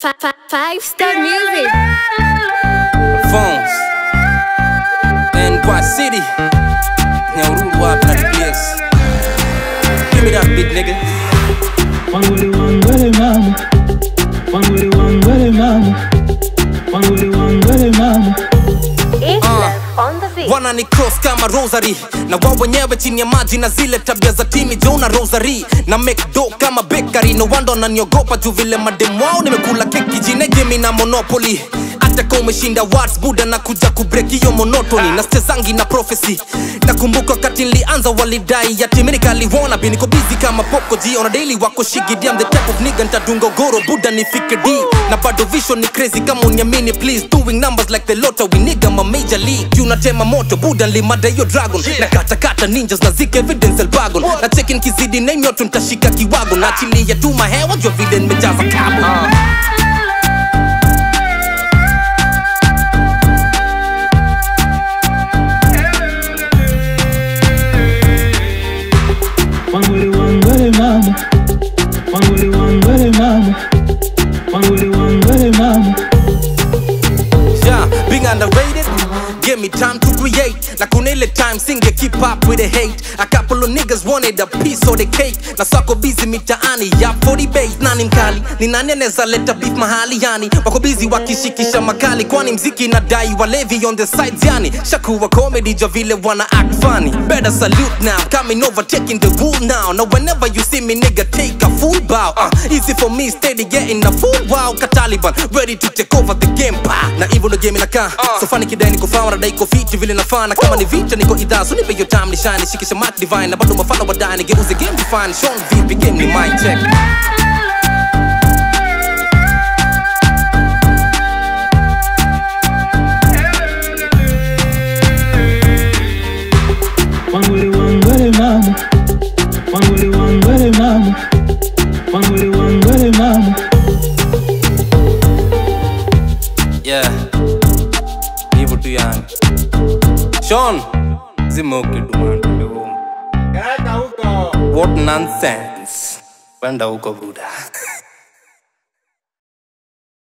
Fi- fi- Five star music. Phones. NY City. Kama rosary. Na wao wenyewe chini ya maji na zile tabia za timi jona rosary? Na mcdo do kama bakery. No wando naniogopa juu vile mademu wao nimekula keki. Jine gemi na monopoly kama umeshinda words buda na kuja kubreak hiyo monotony. Na stezangi na prophecy. Nakumbuka wakati nilianza walidai yatiminikali wanna be niko busy kama poko ji on a daily wako shigidi I'm the type of nigga nitadunga goro. Buda nifike d. Na bado vision ni crazy kama uniamini please. Doing numbers like the lotto we nigga ma major league. Unatema moto buda nlimada hiyo dragon. Na katakata ninjas na zik evidence elbagon. Na check in kizidi name yote nitashika kiwago na achilia tu mahewa jua vile nimejaza kabo Wangwele I'm running me time to create. Na kuna ile time singe keep up with the hate. A couple of niggas wanted a piece of the cake. Na sako busy mitaani ya for debate. Nani mkali, ni nani anaweza leta beef mahali yani? Wako busy wakishikisha makali Kwani mziki na dai walevi on the sides yani? Shakuwa comedy jo vile wana act funny. Better salute now, coming over taking the wool now. Now whenever you see me nigga take a full bow. Uh, Easy for me steady getting a full wow. Kataliban ready to take over the game. Pa Na hivyo ndo game inakaa So fani kidai ni kufawa nadai iko fiti vile nafana kama ni vita niko idhaa so nipe hiyo nishani shikisha mat divine. Na bado mafana wadani geuze game define shong vipi game ni mind check. Mama. Wangole wangole mama. Wangole mama. Yeah yani Sean zimeoke dumani twende huko. What nonsense, kwenda huko buda